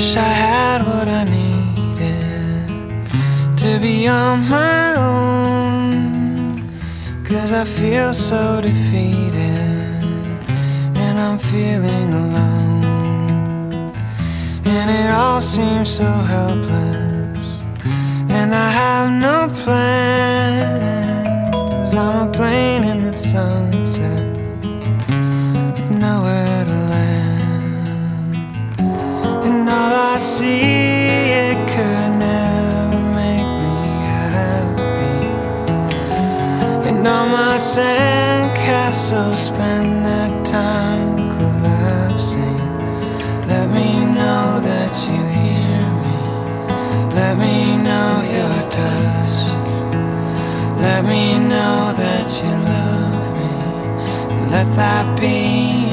wish I had what I needed to be on my own. Cause I feel so defeated and I'm feeling alone. And it all seems so helpless, and I have no plans. I'm a plane in the sunset it could never make me happy. And all my sandcastles spend their time collapsing. Let me know that you hear me. Let me know your touch. Let me know that you love me. Let that be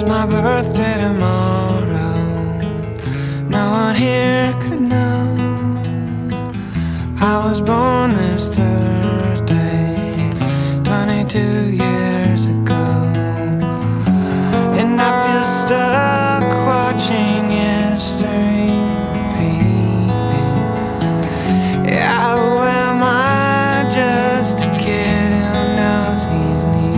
It's my birthday tomorrow. No one here could know. I was born this Thursday, 22 years ago. And I feel stuck watching history repeat. Yeah, who am I? Just a kid who knows he's me.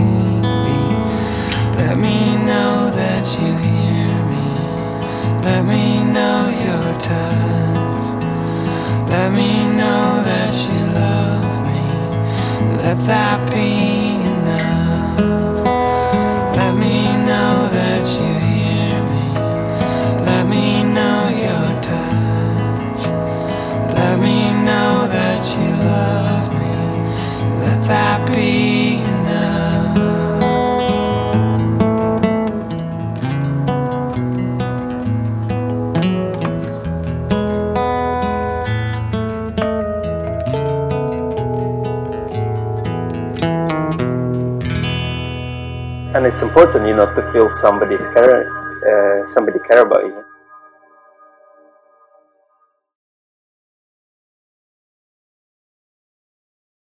Let me know that you hear me. Let me know your touch. Let me know that you love me. Let that be and it's important, you know, to feel somebody care, uh, somebody care about you.